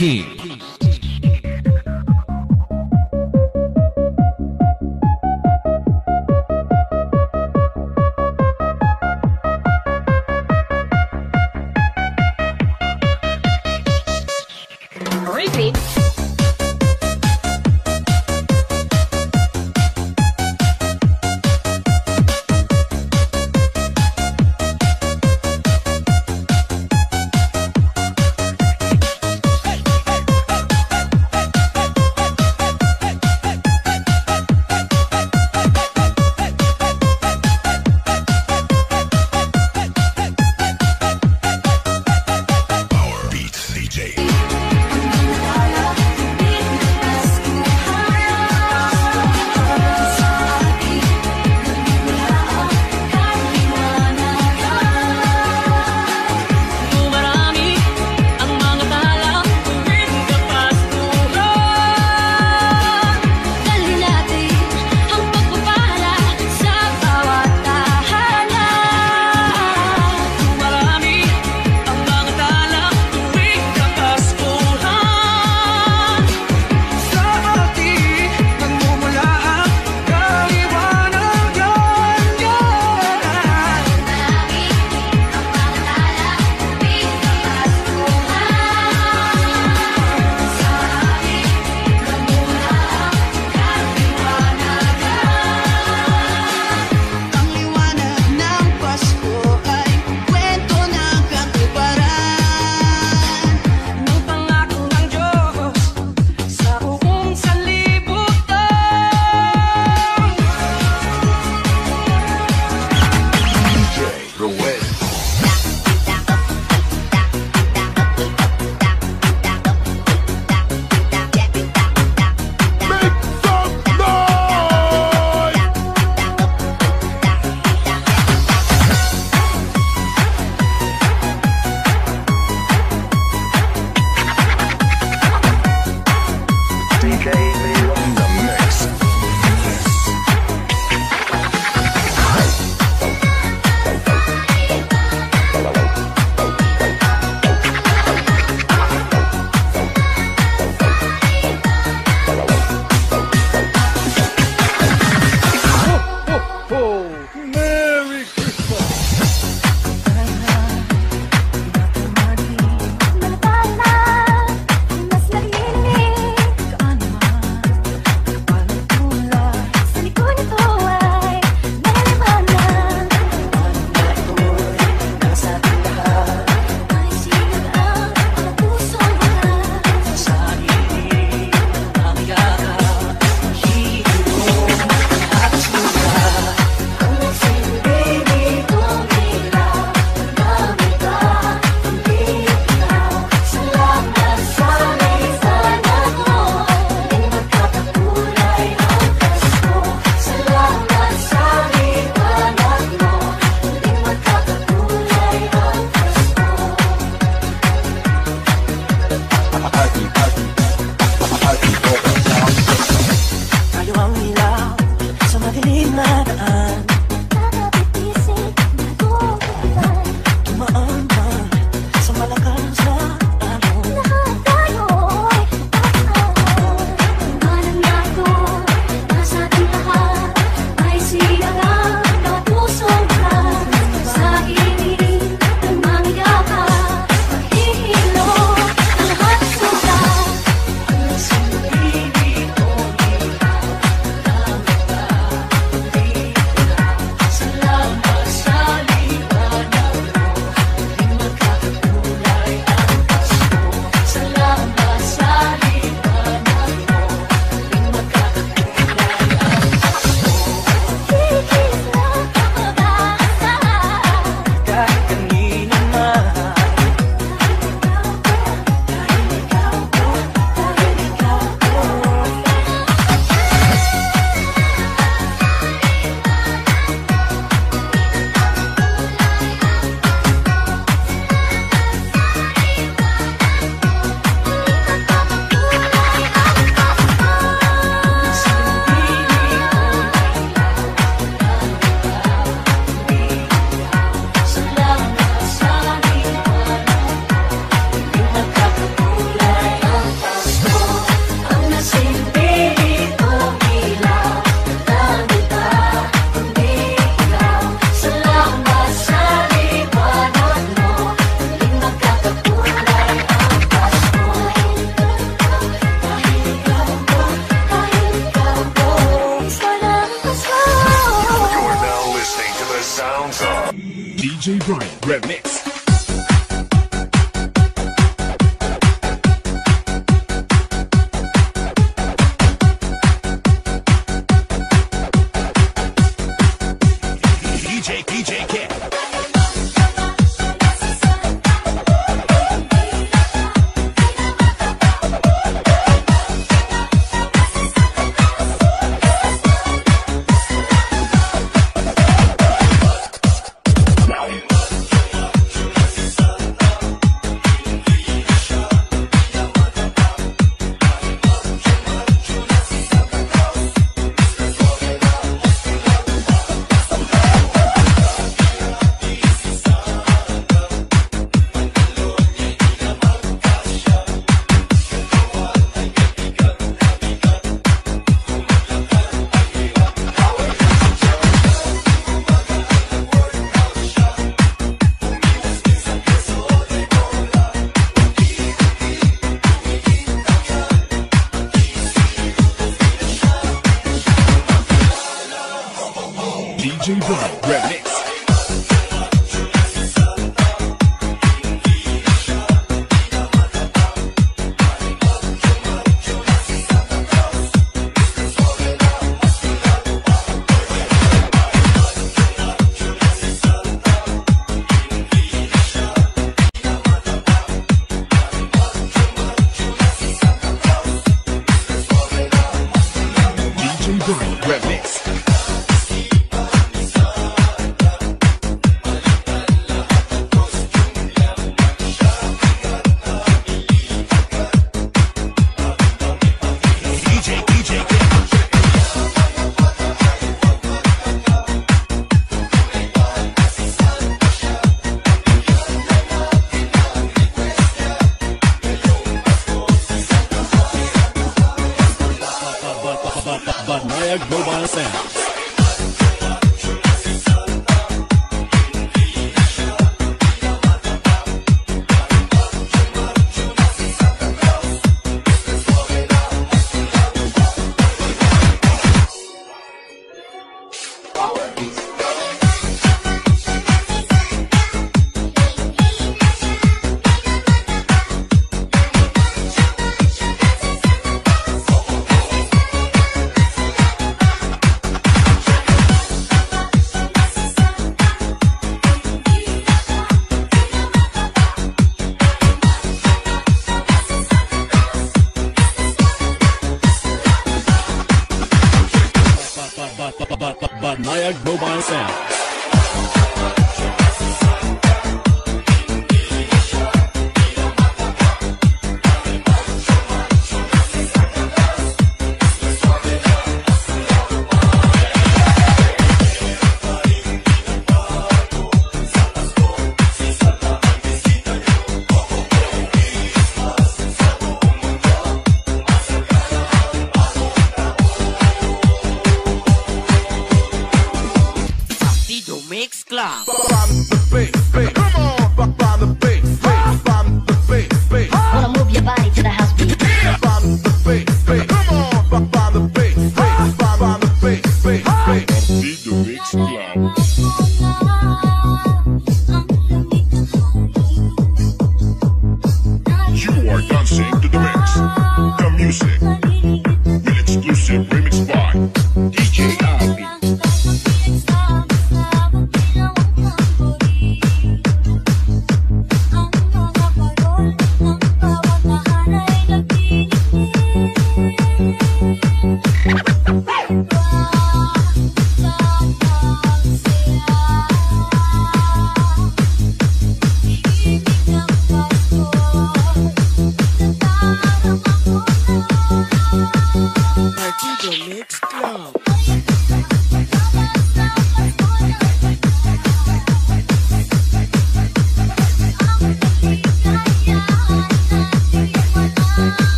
DJ